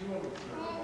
Will